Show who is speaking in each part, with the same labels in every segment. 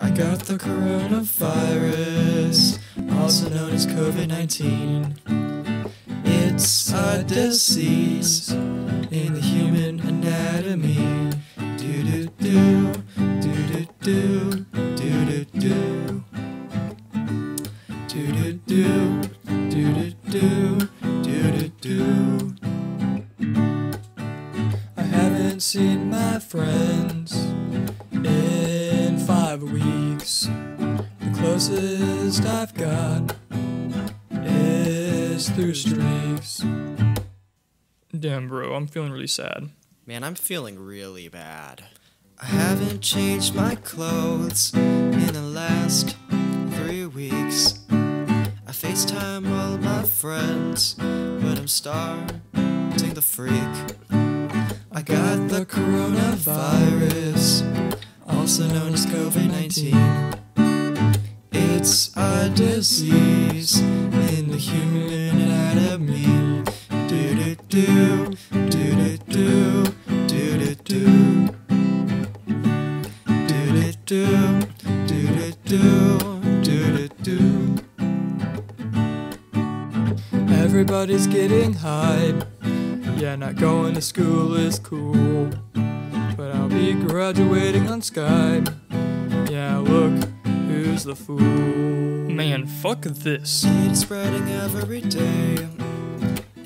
Speaker 1: I got the coronavirus, also known as COVID 19. It's a disease in the human anatomy. Do do do, do do do, do do do. Do do do, do do do, do do do. I haven't seen my friends closest I've got is through streaks.
Speaker 2: Damn, bro, I'm feeling really sad.
Speaker 3: Man, I'm feeling really bad.
Speaker 1: I haven't changed my clothes in the last three weeks. I FaceTime all my friends, but I'm starting to freak. I got the coronavirus, also known as COVID 19. Disease in the human anatomy. Do do do, do do do, do do do. Do do do, do do do, do do do. Everybody's getting hype. Yeah, not going to school is cool. But I'll be graduating on Skype. Yeah, the fool?
Speaker 2: Man, fuck this.
Speaker 1: It is spreading every day,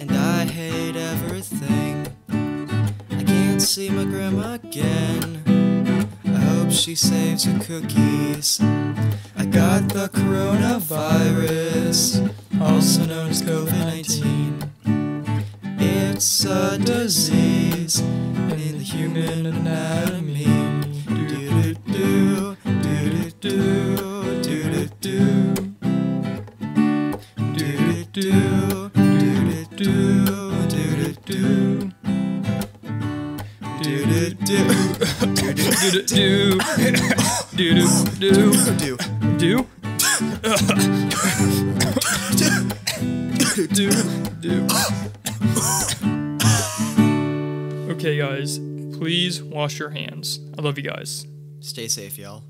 Speaker 1: and I hate everything. I can't see my grandma again. I hope she saves her cookies. I got the coronavirus, also known as COVID 19. It's a disease in the human anatomy. Do
Speaker 2: do do. Do do do.
Speaker 1: Do
Speaker 2: do do do. Okay, guys, please wash your hands. I love you guys.
Speaker 3: Stay safe, y'all.